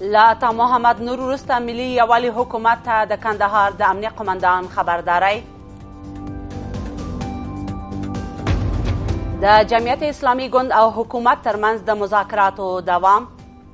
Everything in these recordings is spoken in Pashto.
له عطا محمد نور وروسته ملي یووالي حکومت ته د کندهار د امنیه قمندان خبرداری د جمعیت اسلامي ګوند او حکومت ترمنځ د مذاکراتو دوام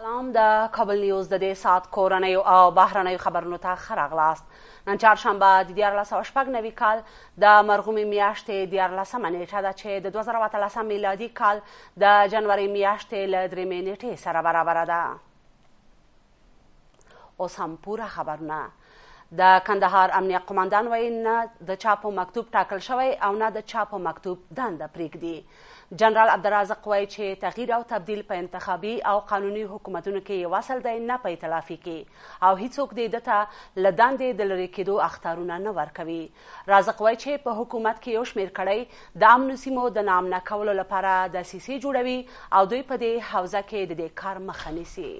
سلام د کابل نیوز د دې ساعت کورنیو او بهرنیو خبرونو ته ښه راغلاست نن چهارشنبه د دیارلس سوه شپږ نوي کال د مرغومې میاشتې دیارلسمه نیټه ده چې د دوه زره اتلسم میلادي کال د جنورۍ میاشتې له درېیمې نیټې سره برابره ده اوس هم پوره خبرونه د کندهار امنیه قوماندان وایي نه د چا په مکتوب ټاکل شوی او نه د چا په مکتوب دنده پرېږدي جنرال عبدالرازق وایي چې تغییر او تبدیل په انتخابي او قانوني حکومتونو کې یو اصل دی نه په ایتلافي کې او هیڅوک دې ده ته له دندې د لرې کېدو اختارونه نه ورکوي رازق وایي چې په حکومت کې یو شمېر کړۍ د امنو سیمو د ناامنه کولو لپاره دسیسې جوړوي او دوی په دې حوزه کې د دې کار مخه نیسي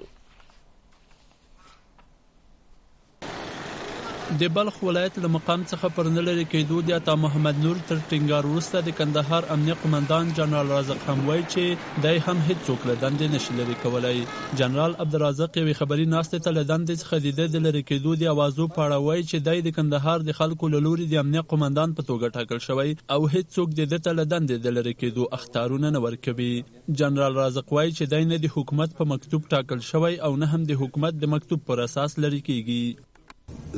د بلخ ولایت له مقام څخه پر نه لرې کېدو د عطا محمد نور تر ټینګار وروسته د کندهار امنیه قومندان جنرال رازق هم وایي چې دای هم هیڅوک له دندې نشي لرې کولای جنرال عبدالرازق یوې خبري ناستې ته له دندې څخه د ده د لرې کېدو د اوازو په اړه وایي چې دای د کندهار د خلکو له لوري د امنیه قومندان په توګه ټاکل شوی او هیڅوک د ده ته له دندې د لرې کېدو اخطارونه نه ورکوي جنرال رازق وايي چې دی نه د حکومت په مکتوب ټاکل شوی او نه هم د حکومت د مکتوب پر اساس لرې کېږي.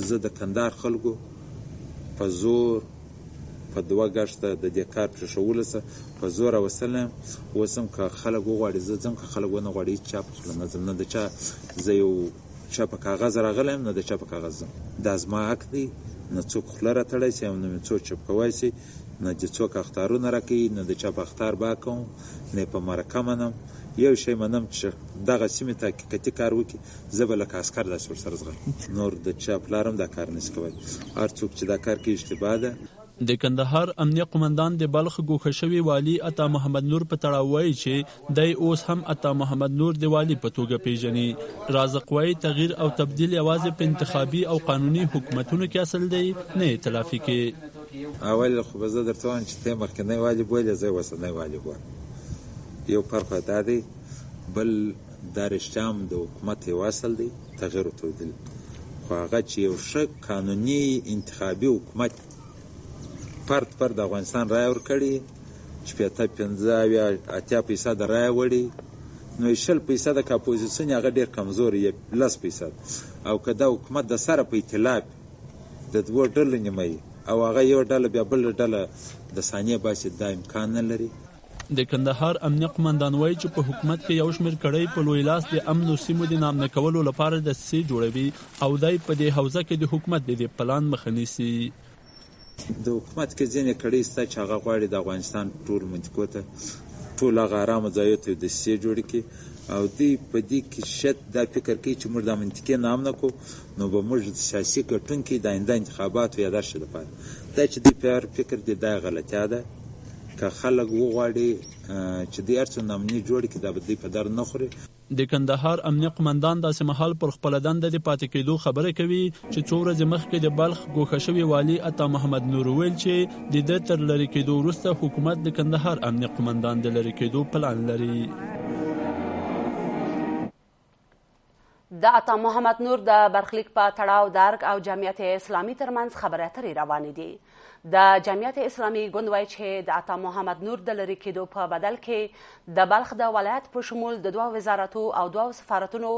زه د کندهار خلکو په زور په دوه ګښته د دې کار پرېښوولو څخه په زور راوستلی یم، اوس هم که خلک وغواړي زه ځم، که خلک ونه غواړي هېچا په خوله نه ځم، نه د چا زه یو چا په کاغذ راغلی یم، نه د چا په کاغذ ځم، دا زما حق دی، نه څوک خوله راتړای شي او نه مې څوک چپ کوای شي. نه جې څوک اختارونه راکوي نه د چا په اختار با کوم نه یې په مرکه منم یو شی منم چې دغه سیمې تحقیقاتي کار وکړي زه به لکه عسکر داسې ورسره ځغلم نور د چا پلار هم دا کار نشي کوی هر څوک چې دا کار کوي اشتباه ده د کندهار امنیه قومندان د بلخ ګوښه شوي والي عطا محمد نور په تړاو وايي چې دی اوس هم عطا محمد نور د والي په توګه پېژني. رازق وايي، تغییر او تبدیل یوازې په انتخابي او قانوني حکومتونو کې اصل دی، نه ائتلافي کې. اول خو به زه درته ووایم چې ته مخکینی والي بولې، زه اوسنی والي بولم. یو فرق خو دا دی، بل دا رښتیا هم د حکومت یو اصل دی، تغییر او تبدیل، خو هغه چې یو ښه قانوني انتخابي حکومت، فرد پر د افغانستان رایه ورکړي شپېته پنځه اویا اتیا فیصده رایه وړي نو شل فیصده که اپوزیسیون هغه ډېر کمزوری یې لس فیصد او که دا حکومت د سره په ایتلاف د دوو ډلو نیمه او هغه یو ډله بیا بله ډله د صحنې باسي دا امکان نه لري د کندهار امنیه قوماندان وايي چې په حکومت کې یو شمېر کړۍ په لوی لاس د امنو سیمو د ناامنه کولو لپاره دسیسې جوړوي او دی په دې حوزه کې د حکومت د دې پلان مخه نیسي. د حکومت کې ځینې کړۍ شته چې هغه غواړي د افغانستان ټولو منطقو ته ټولو هغه ارامو ځایو ته دسیسې جوړې کړي او دوی په دې کې شت دا فکر کوي چې موږ دا منطقې ناامنه کړو نو به موږ سیاسي ګټونکي د آینده انتخاباتو یا داسې لپاره دا چې دوی په هر فکر دي دا غلطیا ده. که خلګ وغواړي چي دوی هر څه نامني جوړ کړي دا به دوی په در نه خوري. د کندهار امنیه قومندان داسې مهال پر خپله دنده د پاتې کېدو خبره کوي چې څو ورځې مخکې د بلخ ګوښه شوي والي عطا محمد نور وویل چې د ده تر لرې کېدو وروسته حکومت د کندهار امنیه قومندان د لرې کېدو پلان لري. د عطا محمد نور د برخلیک په تړاو د ارګ او جمعیت اسلامي ترمنځ خبرې اترې روانې دي د جمعیت اسلامي ګوند وایي چې د عطا محمد نور د لرې کېدو په بدل کې د بلخ د ولایت په شمول د دوه وزارتو او دوه سفارتونو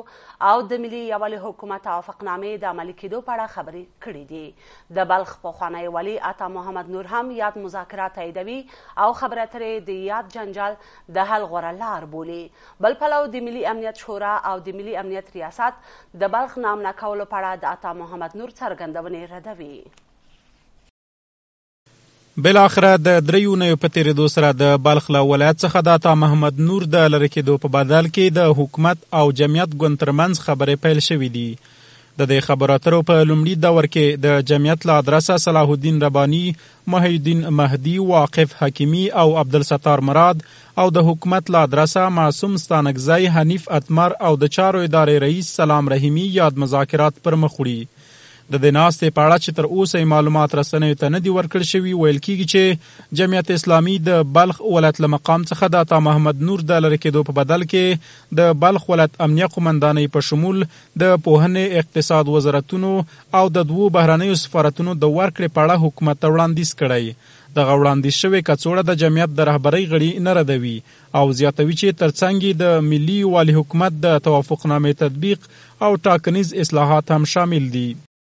او د ملي یووالي حکومت توافقنامې د عملي کېدو په اړه خبرې کړې دي د بلخ پخوانی والي عطا محمد نور هم یاد مذاکرات تاییدوي او خبرې اترې د یاد جنجال د حل غوره لار بولي بل پلو د ملي امنیت شورا او د ملي امنیت ریاست د بلخ نامنا کولو په اړه د عطا محمد نور څرګندونې ردوي. بالاخره د دریو اونیو په تېرېدو سره د بلخ له ولایت څخه د عطا محمد نور د لرې کېدو په بدل کې د حکومت او جمعیت ګوند ترمنځ خبرې پیل شوې دي. د دې خبرو اترو په لومړي دور کې د جمعیت له ادرسه صلاح الدین رباني محی الدین مهدی، واقف حکیمی او عبدالستار مراد او د حکومت له ادرسه معصوم ستانکزی، حنیف اتمر او د چارو ادارې رئیس سلام رحیمی یاد مذاکرات پر مخ وړي. د دې ناستې په اړه چې تر اوسه یې معلومات رسنیو ته نه دي ورکړل شوي، ویل کیږي چې جمعیت اسلامي د بلخ ولایت له مقام څخه د عطامحمد نور د لرې کیدو په بدل کې د بلخ ولایت امنیه قومندانۍ په شمول د پوهنې، اقتصاد وزرتونو او د دوو بهرنیو سفارتونو د ورکړې په اړه حکومت ته وړاندیز کړی. دغه وړاندیز شوې کڅوړه د جمعیت د رهبرۍ غړي نه ردوي او زیاتوي چې تر څنګ یې د ملي یووالي حکومت د توافقنامې تطبیق او ټاکنیز اصلاحات هم شامل دي.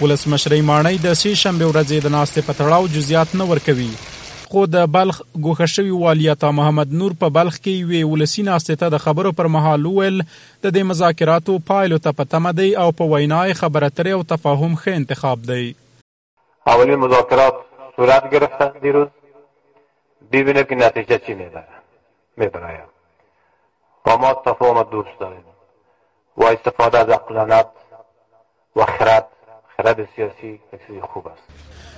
ولسمشرۍ ماڼۍ د سې شنبې ورځې د ناستې په تړاو جزیات نه ورکوي، خو د بلخ ګوښه شوي والي عطا محمد نور په بلخ کې یوې ولسي ناستې ته د خبرو پر مهال وویل، د دې مذاکراتو پایلو ته په تمه دی او په وینا یې خبرې اترې او تفاهم ښه انتخاب دی. اولی مذاکرات صورت گرفتند دیروز ببینیم که نتیجه چی میبرد میبراید و ما تفاهم دوست داریم و استفاده از عقلانات و خرد، خرد سیاسی و چیزی خوب است.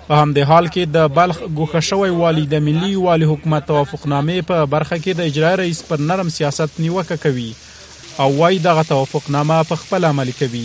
په همدې حال کې د بلخ ګوښه شوی والي د ملي یووالي حکومت توافقنامې په برخه کې د اجرایي رئیس پر نرم سیاست نیوکه کوي او وایي دغه توافقنامه په خپله عملي کوي.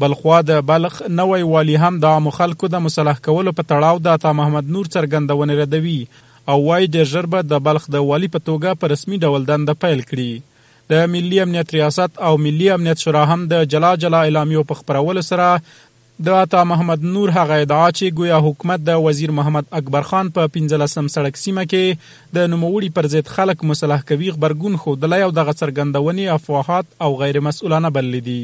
بلخوا د بلخ نوی والي هم د عامو خلکو د مصلح کولو په تړاو د عطا محمد نور څرګندونې ردوي او وايي ډېر ژر به د بلخ د والي په توګه په رسمي ډول دنده پیل کړي. د ملي امنیت ریاست او ملي امنیت شورا هم د جلا جلا اعلامیو په خپرولو سره د عطا محمد نور هغه ادعا چې ګویا حکومت د وزیر محمد اکبرخان په پنځلسم سړک سیمه کې د نوموړي پر ضد خلک مصلح کوي غبرګون ښودلی او دغه څرګندونې افواهات او غیرمسؤلانه بللې دي.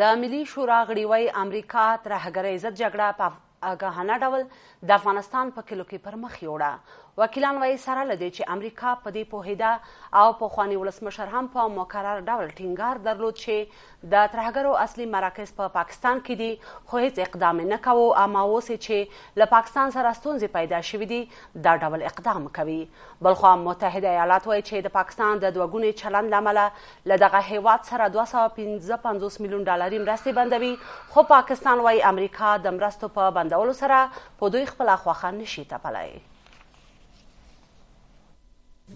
د ملي شورا غړیوي امریکا ترهګرۍ ضد جګړه په اګاهانه ډول د افغانستان په کلو کې پر مخ یوړه وکیلان وایي سره لدې چې امریکا په دې پوهیده او پخوانی ولسمشر هم په مکرر ډول ټینګار درلود چې د ترهګرو اصلي مراکز په پاکستان کې دي خو هیڅ اقدام یې نه کاوه اما اوس یې چې له پاکستان سره ستونزې پیدا شوې دي دا ډول اقدام کوي بلخوا متحده ایالات وایي چې د پاکستان د دوه ګونې چلند له امله له دغه هیواد سره 255 میلیون ډالري مرستې بندوي خو پاکستان وایي امریکا د مرستو په بندولو سره په دوی خپله خوښه نشي تپلی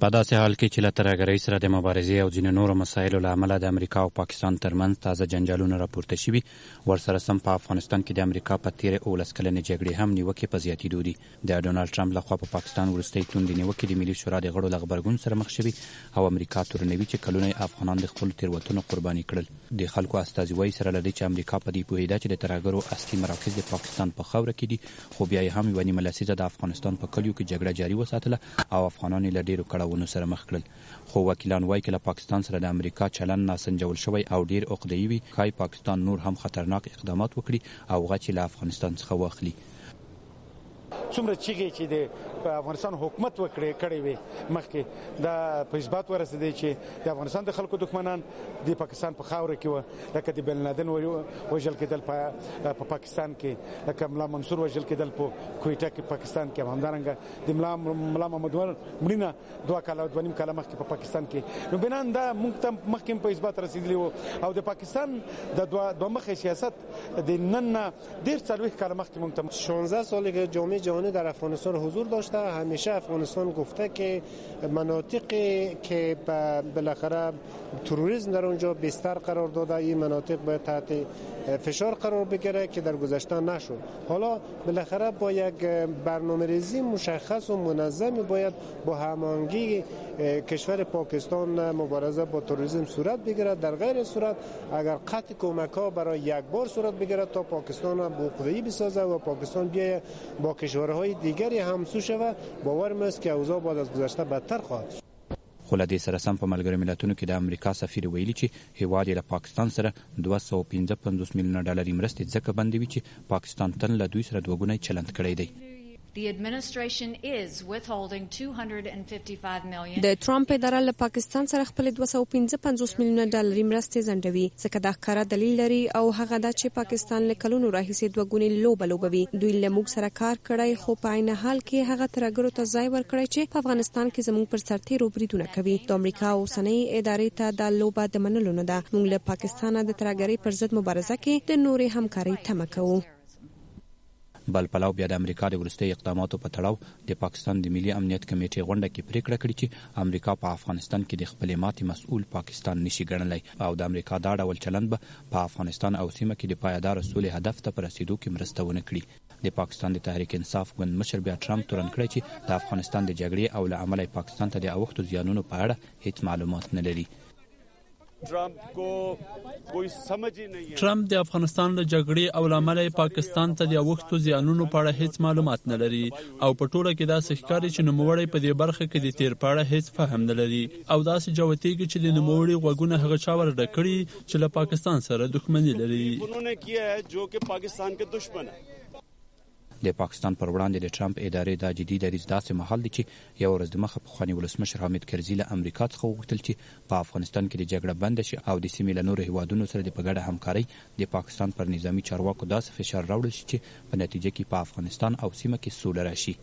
په داسې حال کې چې له ترهګرۍ سره د مبارزې او ځینو نورو مسایلو له امله د امریکا او پاکستان ترمنځ تازه جنجالونه راپورته شوي، ورسره سم په افغانستان کې د امریکا په تېرې اوولس کلنې جګړې هم نیوکې په زیاتېدو دي. د ډونالډ ټرمپ لخوا په پاکستان وروستۍ توندې نیوکې د ملي شورا د غړو له غبرګون سره مخ شوي او امریکا تورنوي چې کلونه یې افغانان د خپلو تېروتنو قرباني کړل. د خلکو استازي وايي، سره له دې چې امریکا په دې پوهېده چې د ترهګرو اصلي مراکز د پاکستان په خاوره کې دي، خو بیا یې هم یوه نیمه لسیزه د افغانستان په کلیو کې جګړه جاري وساتله او افغانان یې له ډېرو کړاوونو سره مخ کړل. خو وکیلان وایي که له پاکستان سره د امریکا چلند ناسنجول شوی او ډېر عقدهیي وي، ښایي پاکستان نور هم خطرناک اقدامات وکړي او غچ یې له افغانستان څخه واخلي. څومره چیغې چې د په افغانستان حکومت وکړې کړې وې مخکې دا په اثبات ورسیدې چې د افغانستان د خلکو دښمنان د پاکستان په خاوره کې وه لکه د بن لادن وژل کیدل په په پاکستان کې لکه ملا منصور وژل کېدل په کویټه کې پاکستان کې همدارنګه د ملا ملا محمد عمر مړینه دوه کاله دوه نیم کاله مخکې په پاکستان کې نو بنا دا موږ ته مخکې په اثبات رسیدلی وو او د پاکستان د دوه دوه مخې سیاست د نن نه ډیر څلوي کاله مخکې موږ ته 16 سالی که جام جهانی در افغانستان حضور داشته همیشه افغانستان گفته که مناطقی که بالاخره تروریسم در اونجا بستر قرار داده این مناطق باید تحت فشار قرار بگیره که در گذشته نشد حالا بالاخره با یک برنامه ریزی مشخص و منظم باید با همانگی کشور پاکستان مبارزه با تروریسم صورت بگیره در غیر صورت اگر قطع کمک ها برای یک بار صورت بگیره تا پاکستان را بوقوهی بسازه و پاکستان بیایه با کشورهای دیگری همسو شود باور است که اوضاع بعد از گذشته بدتر خواهد شد خو له دې سره سم په ملګرو ملتونو کې د امریکا سفیر ویلي چې هېواد یې له پاکستان سره دوه سوه او پنځه پنځوس میلیونه ډالري مرستې ځکه بندوي چې پاکستان تن له دوی سره دوه ګونی چلند کړی دی. د ترامپ اداره له پاکستان سره خپلې دوه سوه او پنځه پنځوس میلیونه ډالري مرستې ځنډوي ځکه دا ښکاره دلیل لري او هغه دا چې پاکستان له کلونو راهیسې چې دوه ګونې لوبه لوبوي. دوی له موږ سره کار کړی، خو په عین حال کې هغه ترهګرو ته ځای ورکړی چې په افغانستان کې زموږ پر سرتېرو بریدونه کوي. د امریکا اوسنۍ ادارې ته دا لوبه د منلو نه ده. موږ له پاکستانه د ترهګرۍ پر ضد مبارزه کې د نورې همکارۍ تمه کوو. بل پلو بیا د امریکا د وروستیو اقداماتو په تړاو د پاکستان د ملي امنیت کمېټې غونډه کې پرېکړه کړې چې امریکا په افغانستان کې د خپلې ماتې مسؤل پاکستان نه شي ګڼلی او د امریکا دا ډول چلند به په افغانستان او سیمه کې د پایداره سولې هدف ته په رسېدو کې مرسته ونه کړي. د پاکستان د تحریک انصاف ګوند مشر بیا ټرمپ تورن کړی چې د افغانستان د جګړې او له امله یې پاکستان ته د اوښتو زیانونو په اړه هېڅ معلومات نه لري. ټرمپ د افغانستان له جګړې او له امله یې پاکستان ته د اوښتو زیانونو په اړه هېڅ معلومات نه لري او په ټوله کې داسې ښکاري چې نوموړی په دې برخه کې د تېر په اړه هېڅ فهم نه لري او داسې جوتېږي چې د نوموړي غوږونه هغه چا ور ډک کړي چې له پاکستان سره دښمني لري. د پاکستان پر وړاندې د ټرمپ ادارې دا جدي دریځ داسې مهال دی چې یوه ورځ دمخه پخواني ولسمشر حامد کرزي له امریکا څخه وغوښتل چې په افغانستان کې د جګړه بنده شي او د سیمې له نورو هېوادونو سره د په ګډه همکارۍ د پاکستان پر نظامي چارواکو داسې فشار راوړل شي چې په نتیجه کې په افغانستان او سیمه کې سوله راشي.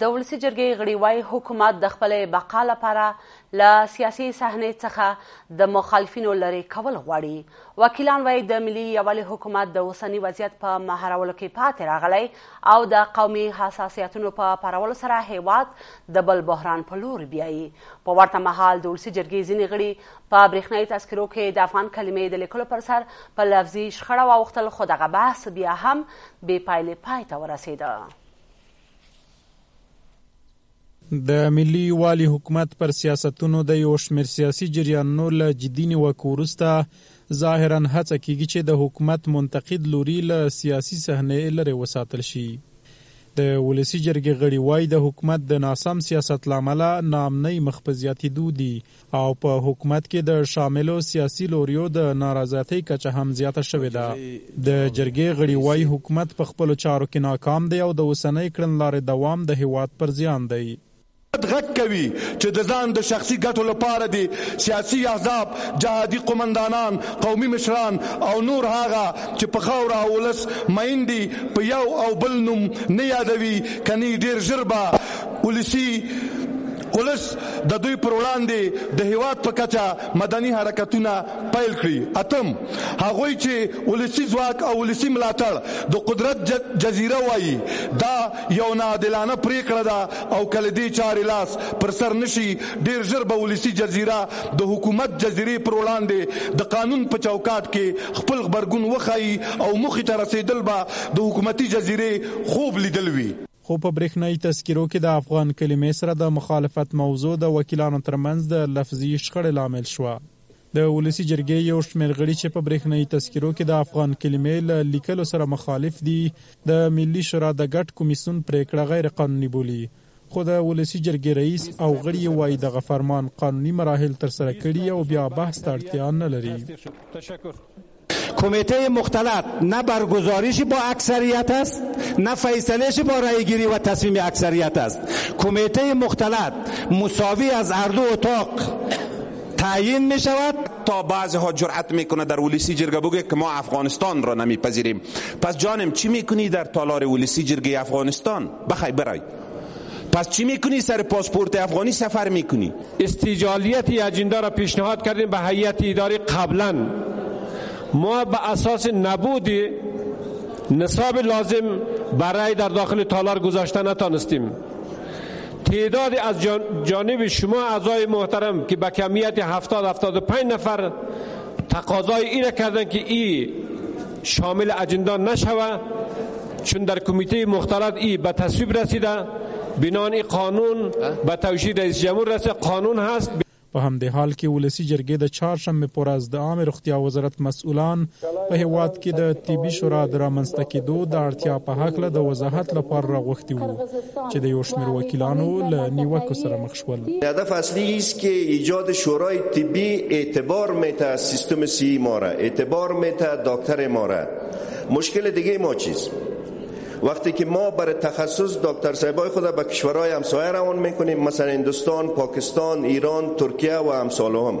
د ولسي جرګې غړي وایي حکومت د خپلې بقا لپاره له سیاسي صحنې څخه د مخالفینو لرې کول غواړي وکیلان وایي د ملي یووالي حکومت د اوسني وضعیت په مهارولو کې پاتې راغلی او د قومي حساسیتونو په پارولو سره هیواد د بل بحران په لور بیایي په ورته مهال د ولسي جرګې ځینې غړي په برېښنايي تذکرو کې د افغان کلمې د لیکلو پر سر په لفظي شخړه واوښتل خو دغه بحث بیا هم بې پایلې پای ته ورسېده. د ملي یووالي حکومت پر سیاستونو د یو شمېر سیاسي جریانونو له جدي نیوکو وروسته ظاهرا هڅه کېږي چې د حکومت منتقد لوري له سیاسي صحنې لرې وساتل شي. د ولسي جرګې غړي وايي د حکومت د ناسم سیاست له امله ناامنۍ مخ په زیاتېدو دي او په حکومت کې د شاملو سیاسي لوریو د نارضایتۍ کچه هم زیاته شوې ده. د جرګې غړي وايي، حکومت په خپلو چارو کې ناکام دی او د اوسنۍ کړنلارې دوام د هېواد پر زیان دی. حکومت غږ کوي چې دځان دشخصي ګټو لپاره دې سیاسي احزاب، جهادي قومندانان، قومي مشران او نور هغه چې په خاوره او ولس مئین دي په یو او بل نوم نه یادوي کني ډیر ژر به ولسي ولس د دوی پر وړاندې د هېواد په کچه مدني حرکتونه پیل کړي. اتم، هغوی چې ولسي ځواک او ولسي ملاتړ د قدرت جزیره وايي، دا یو ناعادلانه پرېکړه ده او که له دې چارې لاس پر سر نه شي، ډېر ژر به ولسي جزیره د حکومت جزیرې پر وړاندې د قانون په چوکاټ کې خپل غبرګون وښايي او موخې ته رسېدل به د حکومتي جزیرې خوب لیدل وي. خو په برېښنايي تذکرو کې د افغان کلمې سره د مخالفت موضوع د وکیلانو ترمنځ د لفظي شخړې لامل شوه. د ولسي جرګې یو شمېر غړي چې په برېښنايي تذکرو کې د افغان کلمې له لیکلو سره مخالف دي، د ملي شورا د ګډ کمیسیون پرېکړه غیرقانوني بولي. خو د ولسي جرګې رئیس او غړي یې وايي دغه فرمان قانوني مراحل ترسره کړي او بیا بحث ته اړتیا نه لري. کمیته مختلط نه برگزاریش با اکثریت است نه فیصلش با گیری و تصمیم اکثریت است کمیته مختلط مساوی از اردو اتاق تعیین می شود تا بعضی ها جرأت میکنه در ولیسی جرگه بگه که ما افغانستان را نمیپذیریم پس جانم چی میکنی در تالار ولیسی جرگه افغانستان بخی برای پس چی میکنی سر پاسپورت افغانی سفر میکنی استیجالیت اجنده را پیشنهاد کردیم به هیئت اداری قبلا ما به اساس نبود نصاب لازم برای در داخل تالار گذاشته نتانستیم تعداد از جانب شما اعضای محترم که به کمیت 70 75 نفر تقاضای این کردن که ای شامل اجندا نشوه چون در کمیته مختلط ای به تصویب رسیده بنان ای قانون به توجیه رئیس جمهور رسیده قانون هست په همدې حال کې ولسی جرګې د چهارشنبې پر ورځ د عامې روغتیا وزارت مسؤلان په هیواد کې د طبي شورا د رامنځته کېدو د اړتیا په هکله د وضاحت لپاره راغوښتي وو چې د یو شمېر وکیلانو له نیوکو سره مخ شول. هدف اصلی ایست که ایجاد شورای طبی اعتبار میته سیستم سی ما را اعتبار میته دکتر ما را مشکل دیگه ما چیز وقتی که ما بر تخصص دکتر صاحبای خود به کشورهای همسایه روان میکنیم مثلا هندوستان، پاکستان، ایران، ترکیه و امثالهم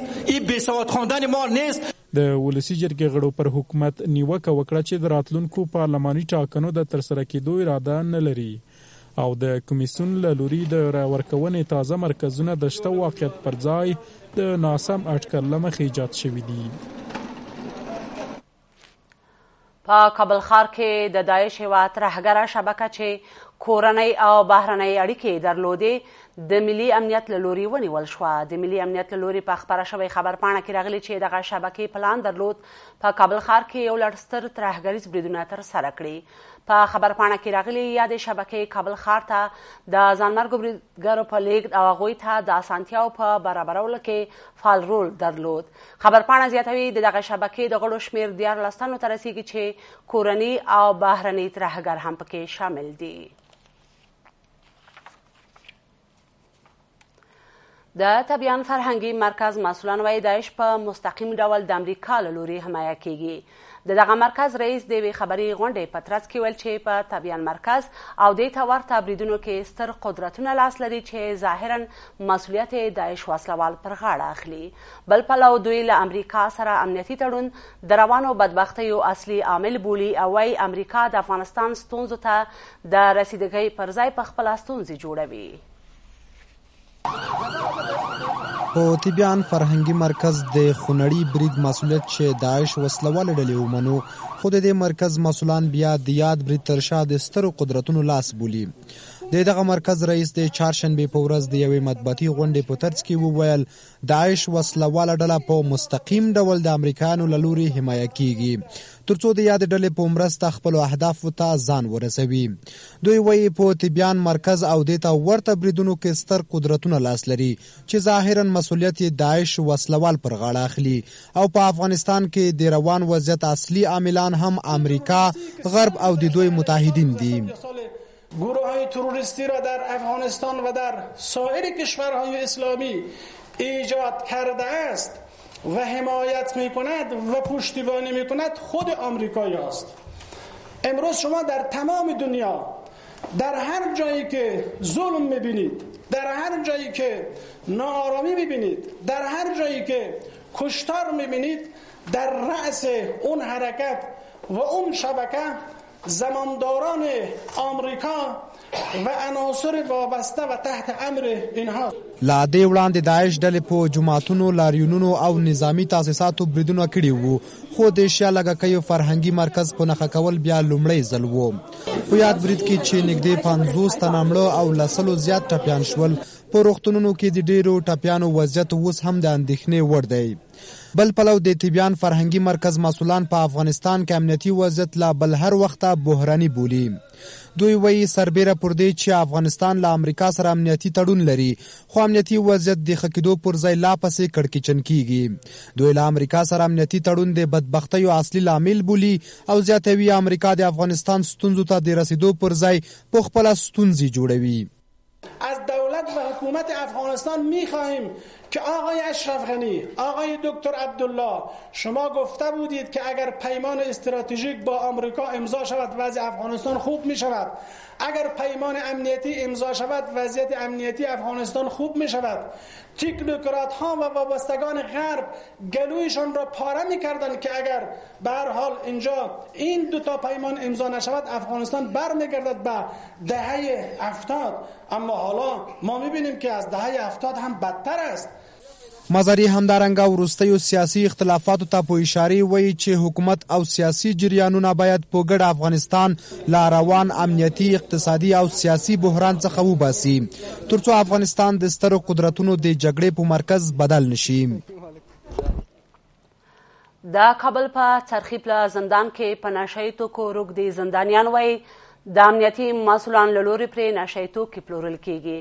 ای بې سواد خواندنې مار نیست. د ولسي جرګې غړو پر حکومت نیوکه وکړه چې د راتلونکو پارلماني ټاکنو د ترسره کېدو اراده نه لري او د کمېسیون له لوري د رایه ورکونې تازه مرکزونه د شته واقعیت پر ځای د ناسم اټکل له مخې ایجاد شوي دي. په کابل ښار کې د داعش یوه ترهګره شبکه چې کورنۍ او بهرنۍ اړیکې درلودې د ملي امنیت له لوري ونیول شوه د ملي امنیت له لوري په خبره شوې خبرپاڼه کې راغلي چې دغه شبکې پلان درلود په کابل ښار کې یو لړ ستر ترهګریز بریدونه ترسره کړي په خبرپاڼه کې راغلي یادې شبکې کابل ښار ته د ځانمرګو بریدګرو په لیږد او هغوی ته د اسانتیاو په برابرولو کې فعال رول درلود خبرپاڼه زیاتوي د دغه شبکې د غړو شمیر دیارلس تنو ته رسیږي چې کورني او بهرني ترهګر هم پکې شامل دي د تبیان فرهنګي مرکز مسولان وایي داعش په مستقیم ډول د امریکا له لوري حمایه کیږي د دغه مرکز رئیس د یوې خبري غونډې په ترڅ کې ویل چې په تبیان مرکز او دې ته ورته بریدونو کې ستر قدرتونه لاس لري چې ظاهرا مسولیت داعش وسلوال پر غاړه اخلي بل پلو دوی له امریکا سره امنیتي تړون د روانو بدبختیو اصلي عامل بولي او وایي امریکا د افغانستان ستونزو ته د رسیدګۍ پر ځای په خپله ستونزې جوړوي په تیبیان فرهنګي مرکز د خونړي برید مسولیت چې داعش وسلواله ډلې ومنو خو د دې مرکز مسولان بیا د یاد برید تر شا د سترو قدرتونو لاس بولي د دغه مرکز رئیس د چهارشنبې په ورځ د یوې مطبوعاتي غونډې په ترڅ کې وویل داعش وسله واله ډله په مستقیم ډول د امریکایانو له لوري حمایه کیږي ترڅو د یاد ډلې په مرسته خپل اهدافو ته ځان ورسوي دوی وایي په تبیان مرکز او دې ته ورته بریدونو کې ستر قدرتونه لاس لري چې ظاهرا مسولیت یې داعش وسلوال پر غاړه اخلي او په افغانستان کې د روان وضعیت اصلي عاملان هم امریکا غرب او د دوی متحدین دي گروه های تروریستی را در افغانستان و در سایر کشورهای اسلامی ایجاد کرده است و حمایت می کند و پشتیبانی می کند خود آمریکایی است امروز شما در تمام دنیا در هر جایی که ظلم می بینید در هر جایی که ناآرامی می بینید در هر جایی که کشتار می بینید در رأس اون حرکت و اون شبکه زمامداران آمریکا و عناصر وابسته و تحت امر اینها لا دې وړاندې داعش ډلې په جماعتونو، لاریونونو او نظامی تاسیساتو بریدونه کړي وو، خو د شیا لږکیو فرهنګي مرکز په نښه کول بیا لومړی ځل وو. په یاد برید کې چې نږدې پنځوس تنه مړه او له سلو زیات ټپیان شول، په روغتونونو کې د ډېرو ټپیانو وضعیت اوس هم د اندېښنې وړ دی. بل پلو د تبیان فرهنګي مرکز مسولان په افغانستان کې امنیتي وضعیت لا بل هر وخته بحراني بولي دوی وایي سربیره پر دې چې افغانستان له امریکا سره امنیتي تړون لري خو امنیتي وضعیت د ښه کېدو پر ځای لا پسې کړکېچن کیږي دوی له امریکا سره امنیتي تړون د بدبختیو اصلي لامل بولي او زیاتوي امریکا د افغانستان ستونزو ته د رسیدو پر ځای پخپله ستونزې جوړوي از حکومت افغانستان میخواهیم که آقای اشرف غنی آقای دکتر عبدالله شما گفته بودید که اگر پیمان استراتژیک با آمریکا امضا شود وضع افغانستان خوب می شود اگر پیمان امنیتی امضا شود وضعیت امنیتی افغانستان خوب می شود تکنوکرات ها و وابستگان غرب گلویشان را پاره می کردن که اگر به هر حال اینجا این دو تا پیمان امضا نشود افغانستان برمیگردد به دهه افتاد اما حالا ما میبینیم که از دهه افتاد هم بدتر است مزاری همدارنګه وروستیو سیاسي اختلافاتو ته په اشاره وایي چې حکومت او سیاسي جریانونه باید په ګډه افغانستان له روان امنیتي اقتصادي او سیاسي بحران څخه وباسي ترڅو افغانستان د سترو قدرتونو د جګړې په مرکز بدل نشي د کابل په څرخي پله زندان کې په نشه یي توکو روږدي زندانیان وایي د امنیتي مسولان له لوري پرې نشه یي توکي پلورل کیږي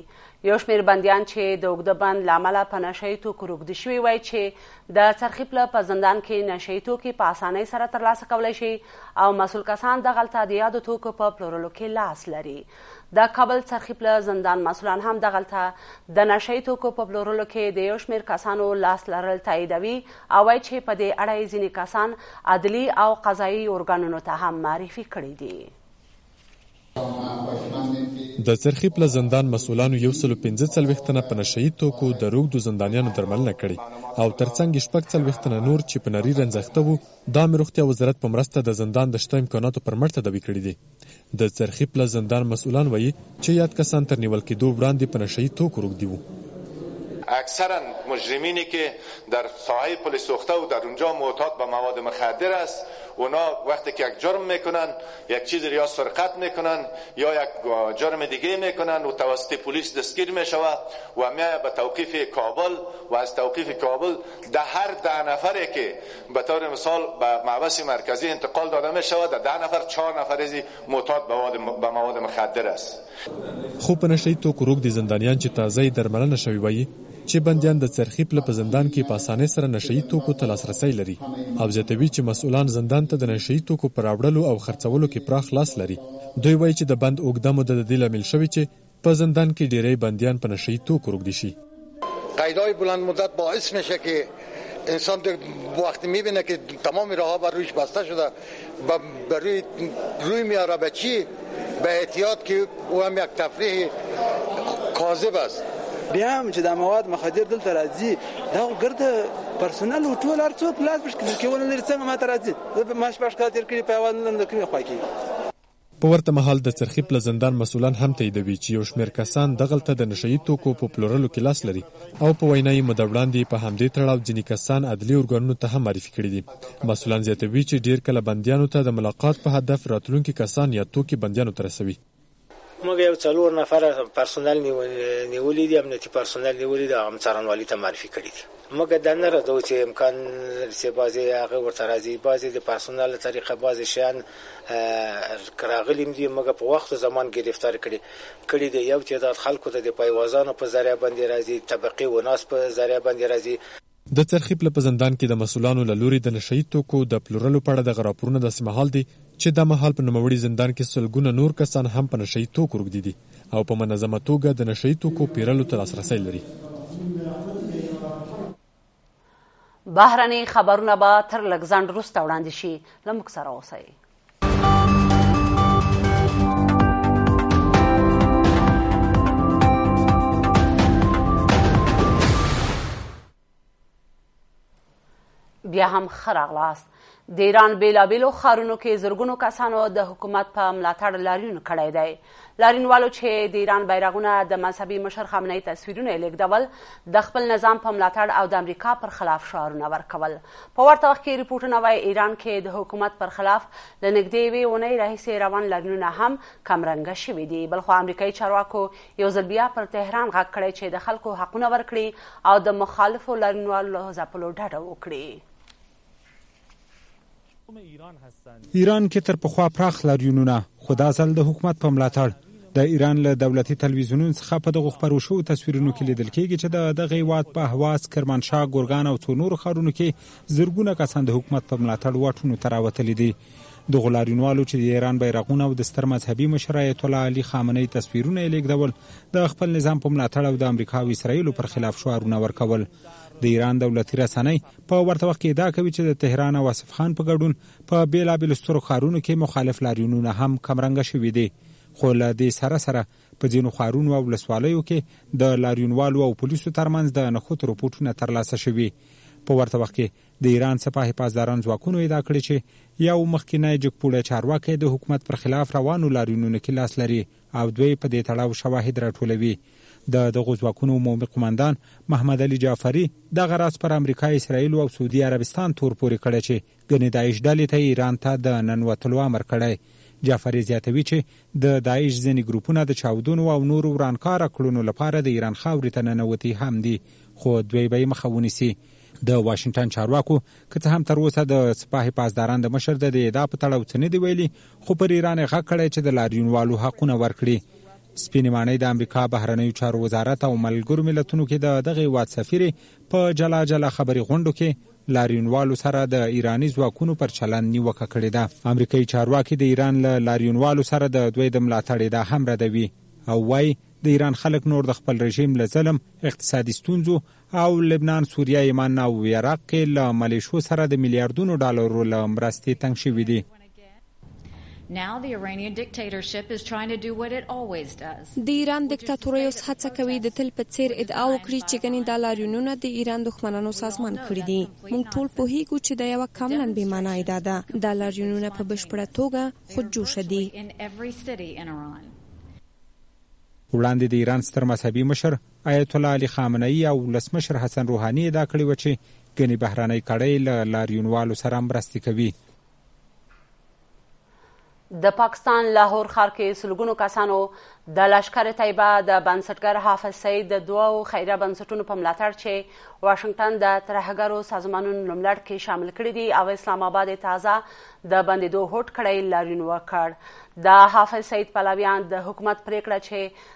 یو شمېر بندیان چې د اوږده بند له امله په نشه یي توکو روږدي شوي وایي چې د څرخي پله په زندان کې نشه یي توکي په اسانۍ سره ترلاسه کولی شي او مسول کسان دغلته د یادو توکو په پلورلو کې لاس لري د کابل څرخي پله زندان مسولان هم دغلته د نشه یي توکو په پلورلو کې د یو شمېر کسانو لاس لرل تاییدوي او وایي چې په دې اړه یې ځینې کسان عدلي او قضایي ارګانونو ته هم معرفي کړي دي. د څرخي پله زندان مسولانو یو سلو پنځه څلوېښت تنه په نشه یي توکو د روږدو زندانیانو درملنه کړې او ترڅنګ یې شپږ څلوېښت تنه نور چې په نري رنځ اخته وو، د عامې روغتیا وزارت په مرسته د زندان د شته امکاناتو پر مټ تداوي کړي دي. د څرخي پله زندان مسؤلان وايي چې یاد کسان تر نیول کېدو وړاندې په نشه يي توکو روږدي وو. اکثرا مجرمینی که در ساحه پل سوخته و در اونجا معتاد به مواد مخدر است اونا وقتی که یک جرم میکنند یک چیزی را یا سرقت میکنند یا یک جرم دیگه میکنند و توسط پلیس دستگیر میشود و میآید به توقیف کابل و از توقیف کابل ده هر ده نفره که به طور مثال به معبس مرکزی انتقال داده می شود ده ده نفر چهار نفرزی معتاد به مواد مخدر است. خو په نشه یی توکو روږدی زندانیان چی تازه یی درملنه شوی وایی چی بندیان د څرخی پله په زندان کی په اسانۍ سره نشه یی توکو ته لاسرسی لری او زیاتوی چی مسئولان زندان ته د نشه یی توکو په راوړلو او خرڅولو کی پراخ لاس لری دوی وایی چی د بند اوږده موده ددی لامل شوی چی په زندان کې ډیری بندیان په نشه یي توکو روږدي شي. قیدهای بلند مدت باعث میشه که انسان دو وقتی میبینه که تمام راهها بر رویش بسته شده بر روی روی میاره به چی به اعتیاد که او هم یک تفریح کاذب است بیا هم چې دا مواد مخدر دلته راځي دا خو ګرده پرسونل او ټول هر څوک لاس پرې کوي څنګه ما ته راځي ما شپږ کاله تېر کړي په هېواد نه کومې خوا کې په ورته مهال د څرخي پله زندان مسؤلان هم تاییدوي چې یو شمېر کسان دغلته د نشهيي توکو په پلورلو کې لاس لري او په وینا یې موده وړاندې یې په همدې تړاو ځینې کسان عدلي ارګانونو ته هم معرفي کړي دي. مسؤلان زیاتوي چې ډېر کله بندیانو ته د ملاقات په هدف راتلونکي کسان یا توکي بندیانو ته رسوي. موږ یو څلور نفره پرسونل نیولي دي، امنیتي پرسونل نیولي دي او هغه مو څارنوالي ته معرفي کړي دي. موږ دا نه ردوو چې امکان لري چې بعضې هغه ورته راځي، بعضې د پرسونل له طریقه بعضې شیان که راغلي هم دي موږ په وخت و زمان ګرفتار کړي کړي دي، یو تعداد خلکو ته د پایوازانو په ذریعه باندې راځي، طبقې وناس په ذریعه باندې راځي. د څرخي پله په زندان کې د مسؤلانو له لوري د نشه يي توکو د پلورلو په اړه دغه راپورونه داسې مهال دي چې دا مهال په نوموړي زندان کې سلګونه نور کسان هم په نشه يي توکو روږدي دي. او په منظمه توګه د نشه يي توکو پیرلو ته لاسرسی لري. بهرني خبرونه به تر لږ ځنډ وروسته وړاندې شي له موږ سره اوسئ بیا هم ښه راغلاست د ایران بیلابیلو ښارونو کې زرګونو کسانو د حکومت په ملاتړ لاریون کړی دی لاریونوالو چې د ایران بیرغونه د مذهبي مشر خامنه تصویرونه یې لیږدول د خپل نظام په ملاتړ او د امریکا پر خلاف شعارونه ورکول په ورته وخت کې رپورټونه وایي ایران کې د حکومت پر خلاف له نږدې یوې اونۍ راهیسې روان لاریونونه هم کمرنګه شوي دي بلخو امریکایي چارواکو یو ځل بیا پر تهران غږ کړی چې د خلکو حقونه ورکړي او د مخالفو لرنوالو له ځپلو ډډه وکړي. ایران کې تر پخوا پراخ لاریونونه خو دا ځل د حکومت په ملاتړ د ایران له دولتي تلویزیونونو څخه په دغو خپرو شوو تصویرونو کې لیدل کېږي چې د دغه هېواد په اهواز، کرمانشاه، ګرګان او څو نورو ښارونو کې زرګونه کسان د حکومت په ملاتړ واټونو ته راوتلي دي. دغو لاریونوالو چې د ایران بیرغونه او د ستر مذهبي مشر ایت الله علي خامنه تصویرونه یې لیږدول د خپل نظام په ملاتړ او د امریکا او اسراییلو پر خلاف شعارونه ورکول د ایران دولتي رسنۍ په ورته وخت کې ادعا کوي چې د تهران او اصف خان په ګډون په بېلابېلو سترو ښارونو کې مخالف لاریونونه هم کمرنګه شوي دي خو له دې سره سره په ځینو ښارونو او ولسوالیو کې د لاریونوالو او پولیسو ترمنځ د نښتو رپورټونه ترلاسه شوي په ورته وخت کې د ایران سپاه پاسداران ځواکونو ادعا کړې چې یو مخکینی جګپوړی چارواکی د حکومت پر خلاف روانو لاریونونو کې لاس لري او دوی په دې تړاو شواهد راټولوي. د دغو ځواکونو عمومي قوماندان محمد علي جعفري دغه راز پر امریکا، اسراییل او سعودي عربستان تور پورې کړی چې ګنې داعش ډلې ته یې ایران ته د ننوتلو امر کړی. جعفري زیاتوي چې د داعش ځینې ګروپونه د چاودنو او نورو ورانکاره کړنو لپاره د ایران خاورې ته ننوتي هم دي، خو دوی به یې مخه ونیسي. د واشنګټن چارواکو که څه هم تر اوسه د سپاه پاسداران د مشر د دې ادعا په تړاو څه نه دی ویلي خو پر ایران یې غږ کړی چې د لاریونوالو حقونه ورکړي سپینې ماڼۍ د امریکا بهرنیو چارو وزارت او ملګرو ملتونو کې د دغه هېواد سفیرې په جلا جلا خبري غونډو کې لاریونوالو سره د ایراني ځواکونو پر چلند نیوکه کړې ده امریکایي چارواکي د ایران له لاریونوالو سره د دوی د ملاتړ ادعا هم ردوي او وایي د ایران خلک نور د خپل رژیم له ظلم اقتصادي ستونزو او لبنان، سوریه، یمن او عراق کې له ملیشو سره د میلیاردونو ډالرو له مرستې تنګ شوي دي. د ایران دیکتاتورۍ اوس هڅه کوي د تل په څېر ادعا وکړي چې ګنې دا لاریونونه د ایران دښمنانو سازمان کړي دي. موږ ټول پوهېږو چې دا یوه کاملاً بې معنا ادعا ده. دا لاریونونه په بشپړه توګه خود جوشه دي. وړاندې د ایران ستر مذهبي مشر آیت الله علي خامنهيي او ولسمشر حسن روحاني ادعا کړې وه چې ګنې بهرنۍ کړۍ له لاریونوالو سره مرستې کوي. د پاکستان لاهور ښار کې سلګونو کسانو د لشکر طیبه د بنسټګر حافظ سعید د دوو خیریه بنسټونو په ملاتړ چې واشنګټن د ترهګرو سازمانونو نوملړ کې شامل کړي دي او اسلام آباد یې تازه د بندېدو هوډ کړی لاریون وکړ د حافظ سعید پلویان د حکومت پریکړه چې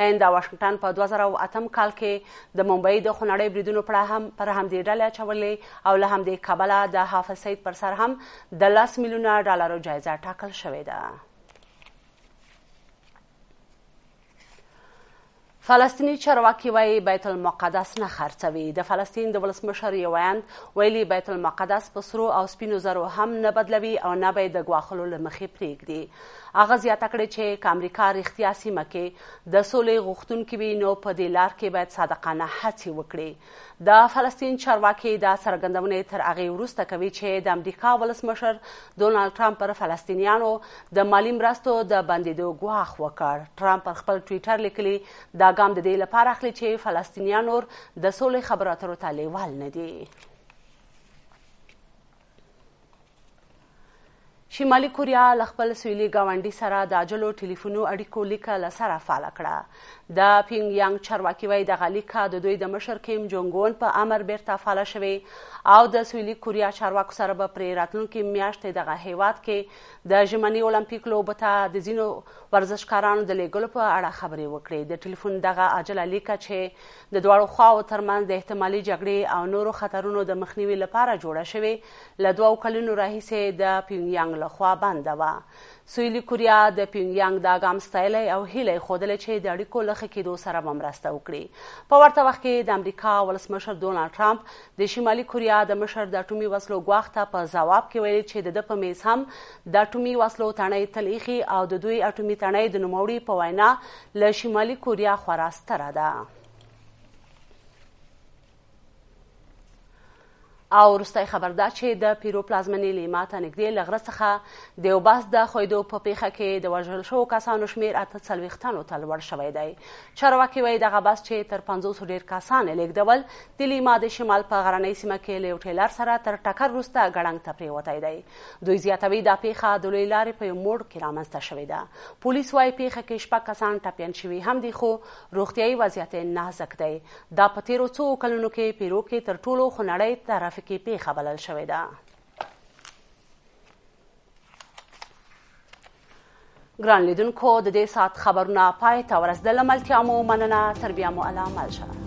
هند او واشنګټن په دوه زره او اتم کال کې د ممبۍ د خونړۍ بریدونو پړه هم پر همدې ډلې اچولې او له همدې کبله د حافظ سید پر سر هم د لس میلیونه ډالرو جایزه ټاکل شوې ده فلسطینی چارواکي وایي بیت المقدس نه خرڅوي د فلسطین د ولسمشر یو ویاند ویلي بیت المقدس په سرو او سپینو زرو هم نه بدلوي او نه به د ګواښلو له مخې پریږدي هغه زیاته کړې چې که امریکا رښتیا سیمه کې د سولې غوښتونکي وي نو په دې لار کې باید صادقانه هڅې وکړي. د فلسطین چارواکي دا څرګندونې تر هغې وروسته کوي چې د امریکا ولسمشر ډونالد ټرمپ پر فلسطینیانو د مالي مرستو د بندیدو ګواښ وکړ. ټرمپ پر خپل ټویټر لیکلي دا ګام د دې لپاره اخلي چې فلسطینیان نور د سولې خبرو اترو ته لیوال نه دي. شمالي کوریا له خپل سویلي ګاونډي سره د عاجلو ټلیفونو اړیکو لیکه له سره فعاله کړه. د پینګ یانګ چارواکي وایي دغه لیکه د دوی د مشر کیم جونګ اون په امر بیرته فعاله شوې او د سویلي کوریا چارواکو سره به پرې راتلونکې میاشت دغه هیواد کې د ژمني اولمپیک لوبو ته د ځینو ورزشکارانو د لیږلو په اړه خبرې وکړي. د ټلیفون دغه عاجله لیکه چې د دواړو خواو ترمنځ د احتمالي جګړې او نورو خطرونو د مخنیوي لپاره جوړه شوې له دوو کلونو راهیسې د پیونګ یانګ له خوا بنده وه. سویلي کوریا د پیونګ یانګ دا ګام ستایلی او هیله یې ښودلې چې د اړیکو له ښه کېدو سره به مرسته وکړي. په ورته وخت کې د امریکا ولسمشر دونالد ټرمپ د شمالي کوریا د مشر د اټومي وسلو ګواښ ته په ځواب کې ویلي چې د ده په میز هم د اټومي وسلو تڼۍ تل ایښي او د دوی اټومي تڼۍ د نوموړي په وینا له شمالي کوریا خورا ستره ده. او وروستی خبر دا چې د پیرو پلازمنې لیما ته نږدې له غره څخه د یو بس د ښویدو په پیښه کې د وژل شوو کسانو شمیر اته څلوېښت تنو ته لوړ شوی دی چارواکي وایي دغه بس چې تر پنځوسو ډیر کسان یې لیږدول د لیما د شمال په غرنۍ سیمه کې له یو ټیلر سره تر ټکر وروسته ګړنګ ته پریوتی دی دوی زیاتوي دا پیښه د لوی لارې په یو موړ کې رامنځته شوې ده پولیس وایي پیښه کې شپږ کسان ټپیان شوي هم دي خو روغتیايي وضعیت یې نازک دی دا په تېرو څو کلونو کې پیرو کې تر ټولو خونړۍ ترافیکي پېښه بلل شوې ده. ګران لیدونکو د دې ساعت خبرونه پای ته ورسېدل ملتیا مو مننه تر بیا مو الله مل شه